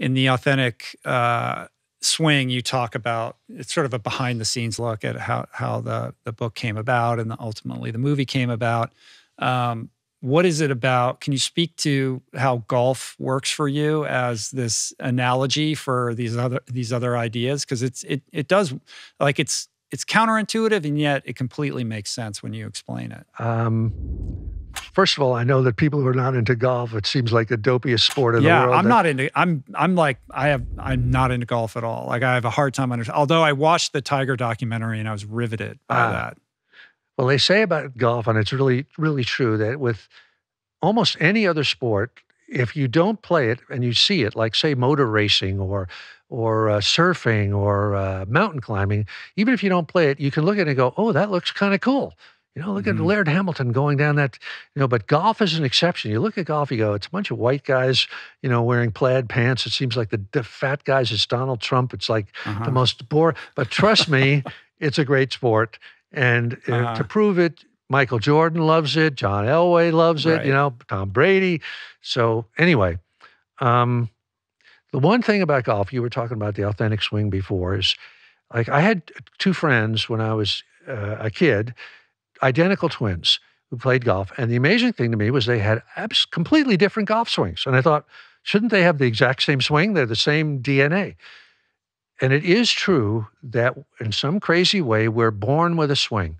in the authentic uh, swing, you talk about it's sort of a behind the scenes look at how how the the book came about and the, ultimately the movie came about. Um, what is it about? Can you speak to how golf works for you as this analogy for these other these other ideas? Because it's it it does like it's it's counterintuitive and yet it completely makes sense when you explain it. Um, first of all, I know that people who are not into golf, it seems like the dopiest sport in yeah, the world. Yeah, I'm not into. I'm I'm like I have. I'm not into golf at all. Like I have a hard time understanding. Although I watched the Tiger documentary and I was riveted by ah. that. Well, they say about golf, and it's really really true that with almost any other sport, if you don't play it and you see it, like say motor racing or or uh, surfing or uh, mountain climbing, even if you don't play it, you can look at it and go, "Oh, that looks kind of cool." You know, look mm-hmm. at Laird Hamilton going down that, you know, but golf is an exception. You look at golf, you go, it's a bunch of white guys, you know, wearing plaid pants. It seems like the, the fat guys, it's Donald Trump. It's like uh-huh. the most bore. But trust me, it's a great sport. And uh, uh-huh. to prove it, Michael Jordan loves it. John Elway loves it, right. you know, Tom Brady. So, anyway, um, the one thing about golf, you were talking about the authentic swing before, is like I had two friends when I was uh, a kid identical twins who played golf. And the amazing thing to me was they had abs- completely different golf swings. And I thought, shouldn't they have the exact same swing? They're the same DNA. And it is true that in some crazy way, we're born with a swing.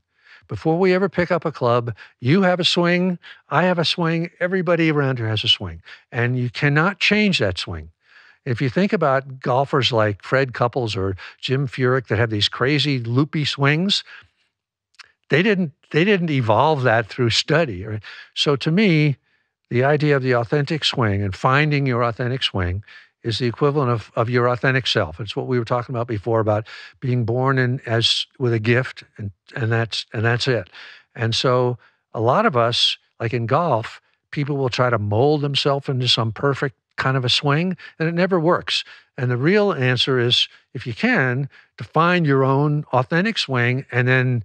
Before we ever pick up a club, you have a swing, I have a swing, everybody around here has a swing. And you cannot change that swing. If you think about golfers like Fred Couples or Jim Furyk that have these crazy loopy swings, they didn't they didn't evolve that through study. So to me, the idea of the authentic swing and finding your authentic swing is the equivalent of, of your authentic self. It's what we were talking about before about being born in as with a gift and and that's and that's it. And so a lot of us, like in golf, people will try to mold themselves into some perfect kind of a swing, and it never works. And the real answer is if you can, to find your own authentic swing and then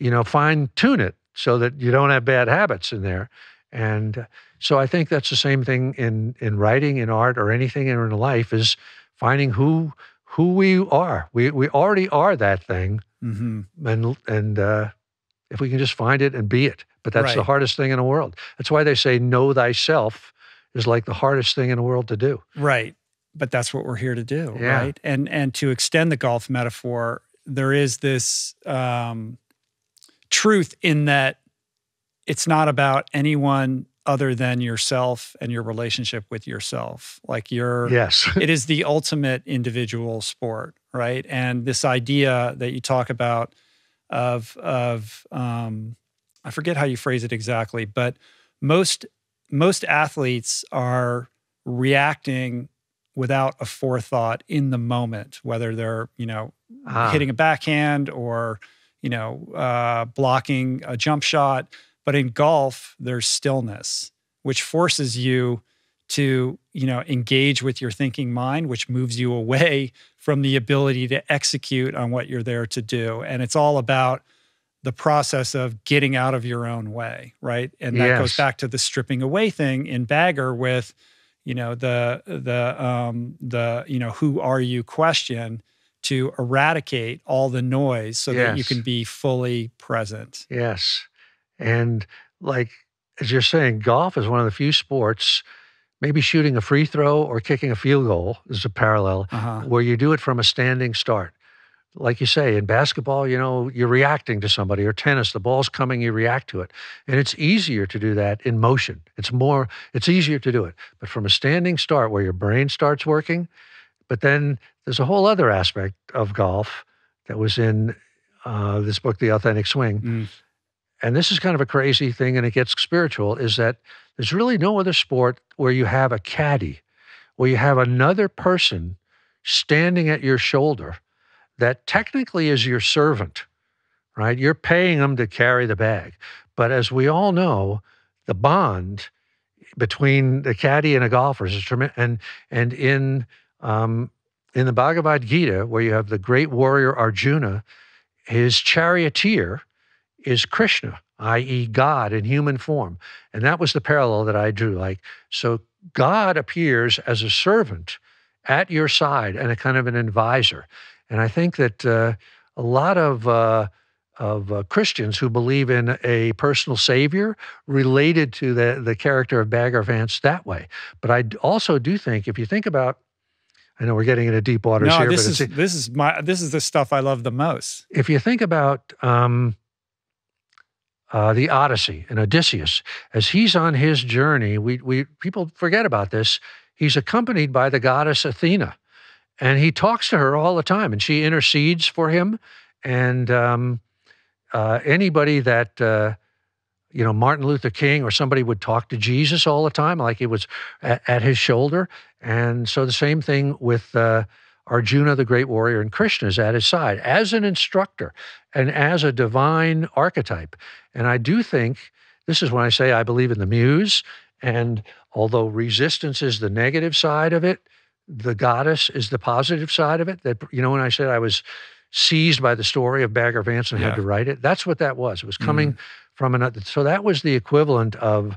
you know, fine tune it so that you don't have bad habits in there. And so I think that's the same thing in in writing, in art, or anything in life is finding who who we are. We we already are that thing, mm-hmm. and and uh, if we can just find it and be it. But that's right. the hardest thing in the world. That's why they say know thyself is like the hardest thing in the world to do. Right. But that's what we're here to do, yeah. right? And and to extend the golf metaphor, there is this um, truth in that it's not about anyone other than yourself and your relationship with yourself. Like you're, yes, it is the ultimate individual sport, right? And this idea that you talk about of of um, I forget how you phrase it exactly, but most most athletes are reacting without a forethought in the moment, whether they're you know ah. hitting a backhand or you know, uh, blocking a jump shot. But in golf, there's stillness, which forces you to, you know, engage with your thinking mind, which moves you away from the ability to execute on what you're there to do. And it's all about the process of getting out of your own way, right? And that yes. goes back to the stripping away thing in Bagger with, you know, the the um the you know, who are you question to eradicate all the noise so yes. that you can be fully present. Yes. And like as you're saying, golf is one of the few sports, maybe shooting a free throw or kicking a field goal is a parallel, uh-huh. where you do it from a standing start. Like you say, in basketball, you know, you're reacting to somebody, or tennis, the ball's coming, you react to it. And it's easier to do that in motion. It's more, it's easier to do it. But from a standing start where your brain starts working, but then there's a whole other aspect of golf that was in uh, this book, The Authentic Swing. Mm. And this is kind of a crazy thing, and it gets spiritual is that there's really no other sport where you have a caddy, where you have another person standing at your shoulder that technically is your servant, right? You're paying them to carry the bag. But as we all know, the bond between the caddy and a golfer is tremendous. And, and in um, in the Bhagavad Gita, where you have the great warrior Arjuna, his charioteer is Krishna, i.e., God in human form. And that was the parallel that I drew. Like, so God appears as a servant at your side and a kind of an advisor. And I think that uh, a lot of uh, of uh, Christians who believe in a personal savior related to the the character of Bagger Vance that way. But I also do think if you think about I know we're getting into deep waters no, here. this is this is my this is the stuff I love the most. If you think about um, uh, the Odyssey and Odysseus, as he's on his journey, we we people forget about this. He's accompanied by the goddess Athena, and he talks to her all the time, and she intercedes for him. And um, uh, anybody that uh, you know, Martin Luther King or somebody would talk to Jesus all the time, like it was at, at his shoulder. And so the same thing with uh, Arjuna, the great warrior, and Krishna is at his side as an instructor and as a divine archetype. And I do think this is when I say I believe in the muse. And although resistance is the negative side of it, the goddess is the positive side of it. That, you know, when I said I was seized by the story of Bagger Vance and yeah. had to write it, that's what that was. It was coming. Mm-hmm from another. So that was the equivalent of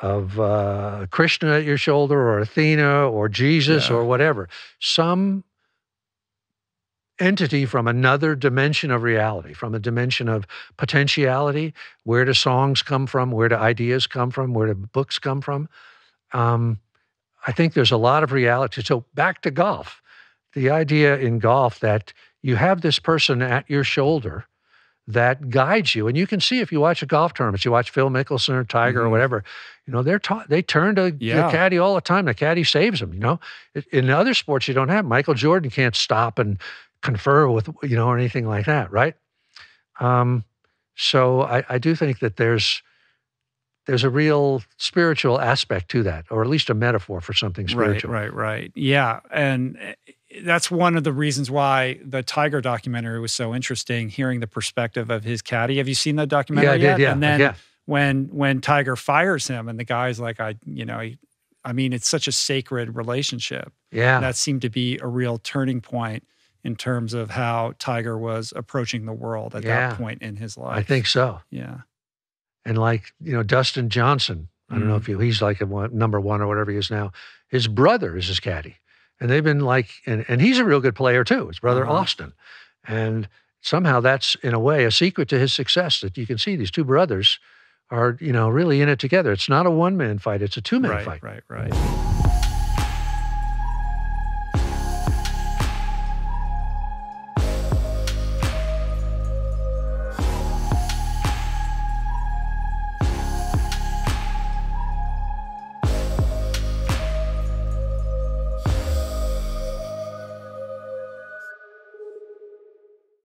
of uh, Krishna at your shoulder, or Athena, or Jesus, yeah. or whatever. Some entity from another dimension of reality, from a dimension of potentiality. Where do songs come from? Where do ideas come from? Where do books come from? Um, I think there's a lot of reality. So back to golf. The idea in golf that you have this person at your shoulder that guides you. And you can see if you watch a golf tournament, you watch Phil Mickelson or Tiger mm-hmm. or whatever, you know, they're taught, they turn to yeah. the caddy all the time. The caddy saves them, you know. In other sports, you don't have. Michael Jordan can't stop and confer with, you know, or anything like that, right? Um, so I, I do think that there's, there's a real spiritual aspect to that, or at least a metaphor for something spiritual. Right, right, right. Yeah. And that's one of the reasons why the Tiger documentary was so interesting. Hearing the perspective of his caddy. Have you seen the documentary yeah, I yet? Did, yeah, and then yeah. when when Tiger fires him, and the guy's like, I, you know, he, I mean, it's such a sacred relationship. Yeah, and that seemed to be a real turning point in terms of how Tiger was approaching the world at yeah, that point in his life. I think so. Yeah, and like you know, Dustin Johnson. I don't mm know if you, he's like a one, number one or whatever he is now. His brother is his caddy and they've been like, and, and he's a real good player too. His brother uh-huh. Austin, and somehow that's in a way a secret to his success that you can see these two brothers are you know really in it together. It's not a one man fight; it's a two man right, fight. Right, right, right.